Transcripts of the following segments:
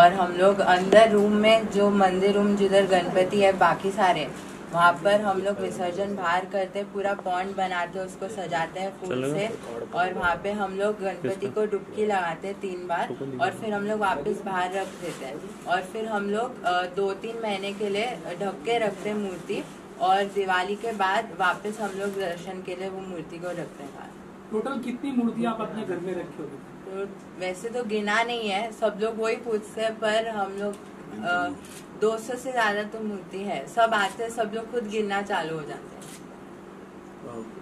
और हम लोग अंदर रूम में जो मंदिर रूम जिधर गणपति है बाकी सारे वहाँ पर हम लोग विसर्जन बाहर करते हैं पूरा पॉन्ड बनाते हैं उसको सजाते हैं फूल से और वहाँ पे हम लोग गणपति को डुबकी लगाते हैं तीन बार और फिर हम लोग वापस बाहर रख देते हैं। और फिर हम लोग दो तीन महीने के लिए ढक के रखते हैं मूर्ति और दिवाली के बाद वापस हम लोग दर्शन के लिए वो मूर्ति को रखते हैं बाहर। टोटल कितनी मूर्तियाँ आप अपने घर में रखे हो? तो वैसे तो गिना नहीं है सब लोग वही पूछते हैं पर हम लोग दो सौ से ज़्यादा तो मूर्ति है। सब आते हैं सब लोग खुद गिनना चालू हो जाते हैं।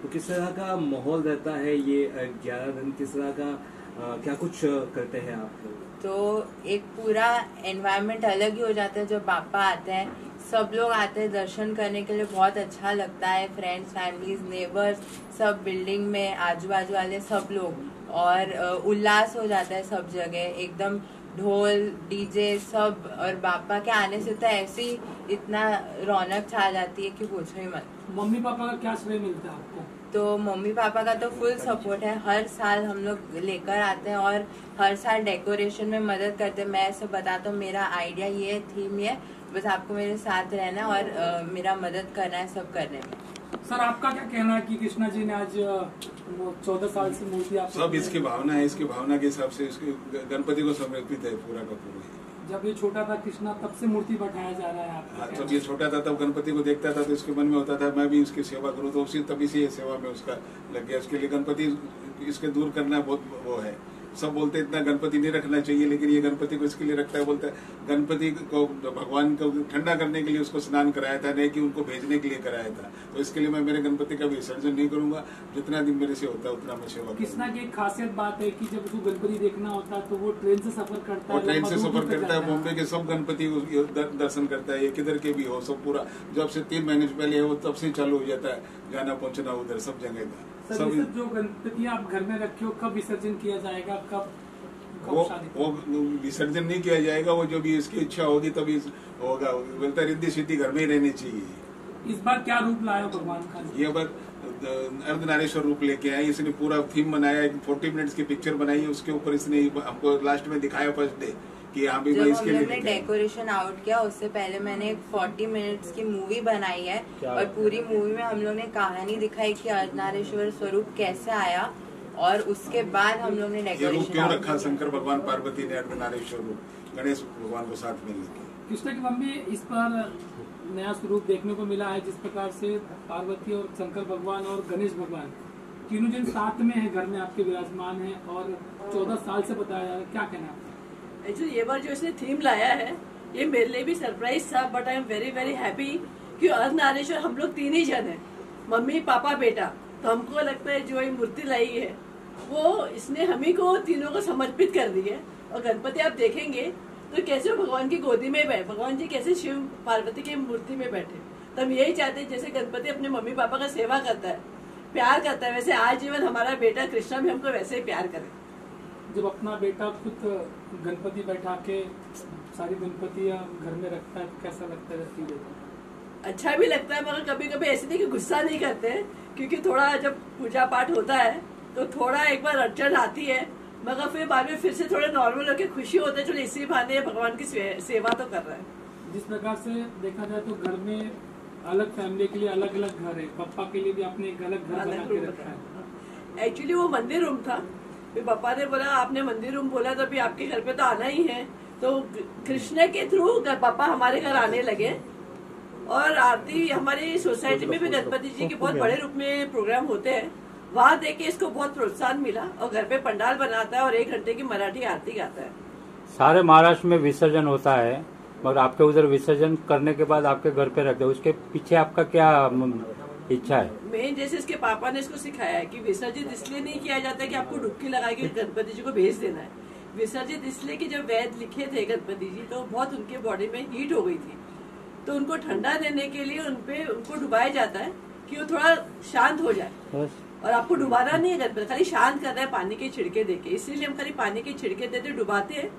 तो किस तरह का माहौल रहता है ये ग्यारह दिन किस तरह का अ, क्या कुछ करते हैं आप लोग? तो एक पूरा एनवायरनमेंट अलग ही हो जाता है जब पापा आते हैं सब लोग आते हैं दर्शन करने के लिए बहुत अच्छा लगता है फ्रेंड्स फैमिलीज़ नेबर्स सब बिल्डिंग में आजू बाजू वाले सब लोग। और उल्लास हो जाता है सब जगह। एकदम ढोल डीजे सब और बापा के आने से तो ऐसी इतना रौनक छा जाती है कि पूछो ही मत। मम्मी पापा का क्या श्रेय मिलता है आपको? तो मम्मी पापा का तो फुल सपोर्ट है। हर साल हम लोग लेकर आते हैं और हर साल डेकोरेशन में मदद करते हैं। मैं ऐसे बताता हूँ मेरा आइडिया ये है थीम ये बस आपको मेरे साथ रहना है और अ, मेरा मदद करना है सब करने में। सर आपका क्या कहना है कि कृष्णा जी ने आज चौदह साल से मूर्ति आप सब इसकी भावना है इसकी भावना के हिसाब से इसके गणपति को समर्पित है पूरा का पूरा। जब ये छोटा था कृष्णा तब से मूर्ति बैठाया जा रहा है हाँ, आपका जब ये छोटा था तब गणपति को देखता था तो इसके मन में होता था मैं भी इसकी सेवा करूँ तो उसी तभी से ये सेवा में उसका लग गया। उसके लिए गणपति इसके दूर करना बहुत वो है। सब बोलते हैं इतना गणपति नहीं रखना चाहिए लेकिन ये गणपति को इसके लिए रखता है बोलता है गणपति को भगवान को ठंडा करने के लिए उसको स्नान कराया था नहीं कि उनको भेजने के लिए कराया था। तो इसके लिए मैं मेरे गणपति का विसर्जन नहीं करूँगा। जितना दिन मेरे से होता है उतना मैं सेवा कृष्णा की एक खासियत बात है कि जब उसको गणपति देखना होता है तो वो ट्रेन से सफ़र करता है ट्रेन से सफ़र करता है बॉम्बे के सब गणपति दर्शन करता है ये किधर के भी हो सब पूरा जब से तीन महीने पहले है वो तब से चालू हो जाता है जाना पहुँचना उधर सब जगह का। सब सब जो गणपति आप घर में रखे हो कब विसर्जन किया जाएगा? कब कब वो वो विसर्जन नहीं किया जाएगा वो जो भी इसकी इच्छा होगी तभी होगा। बोलता रिद्धि सिद्धि घर में ही रहनी चाहिए। इस बार क्या रूप लाए हो भगवान का? ये बार अर्धनारेश्वर रूप लेके आए इसने पूरा थीम बनाया एक फोर्टी मिनट्स की पिक्चर बनाई है उसके ऊपर इसने हमको लास्ट में दिखाया फ़र्स्ट डे कि यहाँ भी मैं इसके लिए डेकोरेशन आउट किया उससे पहले मैंने एक 40 मिनट्स की मूवी बनाई है और पूरी मूवी में हम लोग ने कहानी दिखाई कि अर्धनारेश्वर स्वरूप कैसे आया। और उसके बाद हम लोग ने ये रूप डेकोरेशन क्यों रखा? शंकर भगवान पार्वती ने अर्धनारेश्वर रूप गणेश भगवान को साथ में लेके। कृष्ण की मम्मी इस बार नया स्वरूप देखने को मिला है जिस प्रकार से पार्वती और शंकर भगवान और गणेश भगवान तीनों जन साथ में है घर में आपके विराजमान है और चौदह साल से बताया जा रहा है क्या कहना है? एक्चुअली ये बार जो इसने थीम लाया है ये मेरे लिए भी सरप्राइज़ था but I am very very happy कि अर्धनारेश्वर हम लोग तीन ही जन है। मम्मी पापा बेटा। तो हमको लगता है जो ये मूर्ति लाई है वो इसने हम ही को तीनों को समर्पित कर दी है। और गणपति आप देखेंगे तो कैसे वो भगवान की गोदी में बैठे भगवान जी कैसे शिव पार्वती की मूर्ति में बैठे। तो हम यही चाहते हैं जैसे गणपति अपने मम्मी पापा का सेवा करता है प्यार करता है वैसे आज जीवन हमारा बेटा कृष्णा भी हमको वैसे ही प्यार करे। जब अपना बेटा खुद गणपति बैठा के सारी गणपतियाँ घर में रखता है तो कैसा लगता है अच्छा भी लगता है मगर कभी कभी ऐसे नहीं कि गुस्सा नहीं करते क्योंकि थोड़ा जब पूजा पाठ होता है तो थोड़ा एक बार अड़चन आती है मगर फिर बाद में फिर से थोड़े नॉर्मल होकर खुशी होते हैं चलो इसी बहाने भगवान की सेवा तो कर रहे हैं। जिस प्रकार से देखा जाए तो घर में अलग फैमिली के लिए अलग अलग घर है पापा के लिए भी आपने एक अलग घर बना के रखा है। एक्चुअली वो मंदिर रूम था। फिर पापा ने बोला आपने मंदिर रूम बोला तो अभी आपके घर पे तो आना ही है। तो कृष्ण के थ्रू पापा हमारे घर आने लगे। और आरती हमारी सोसाइटी में भी गणपति जी के बहुत बड़े रूप में प्रोग्राम होते हैं। वहाँ देख इसको बहुत प्रोत्साहन मिला और घर पे पंडाल बनाता है और एक घंटे की मराठी आरती गाता है। सारे महाराष्ट्र में विसर्जन होता है मगर आपके उधर विसर्जन करने के बाद आपके घर पे रखते हैं उसके पीछे आपका क्या इच्छा है? मेन जैसे इसके पापा ने इसको सिखाया है कि विसर्जित इसलिए नहीं किया जाता कि आपको डुबकी लगा के गणपति जी को भेज देना है। विसर्जित इसलिए कि जब वैद लिखे थे गणपति जी तो बहुत उनके बॉडी में हीट हो गई थी। तो उनको ठंडा देने के लिए उनपे उनको डुबाया जाता है कि वो थोड़ा शांत हो जाए। और आपको डुबाना नहीं है गणपति खाली शांत करना है पानी के छिड़के देके। इसीलिए हम खाली पानी के छिड़के देते डुबाते हैं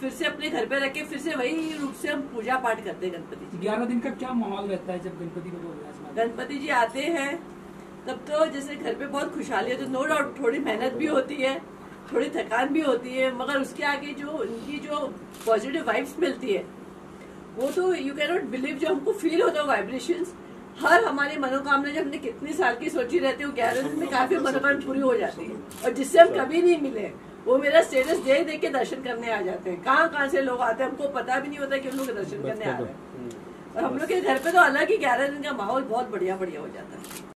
फिर से अपने घर पे रख के फिर से वही रूप से हम पूजा पाठ करते हैं गणपति जी ग्यारह दिन का क्या माहौल रहता है जब गणपति को गणपति जी आते हैं तब तो जैसे घर पे बहुत खुशहाली है नो डाउट थोड़ी मेहनत भी होती है थोड़ी थकान भी होती है मगर उसके आगे जो उनकी जो पॉजिटिव वाइब्स मिलती है वो तो यू कैन नॉट बिलीव जो हमको फील होता है वाइब्रेशन हर हमारी मनोकामना जब हमने कितनी साल की सोची रहती है ग्यारह दिन में काफ़ी मनोकामना पूरी हो जाती है। और जिससे हम कभी नहीं मिले वो मेरा स्टेटस देख देख के दर्शन करने आ जाते हैं। कहाँ कहाँ से लोग आते हैं हमको पता भी नहीं होता कि हम लोग दर्शन करने आ रहे हैं। और हम लोग के घर पे तो अलग ही ग्यारह दिन का माहौल बहुत बढ़िया बढ़िया हो जाता है।